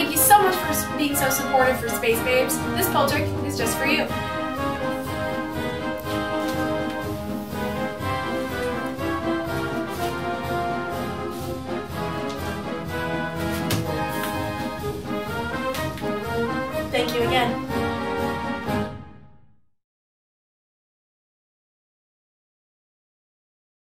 Thank you so much for being so supportive for Space Babes. This pull trick is just for you. Thank you again.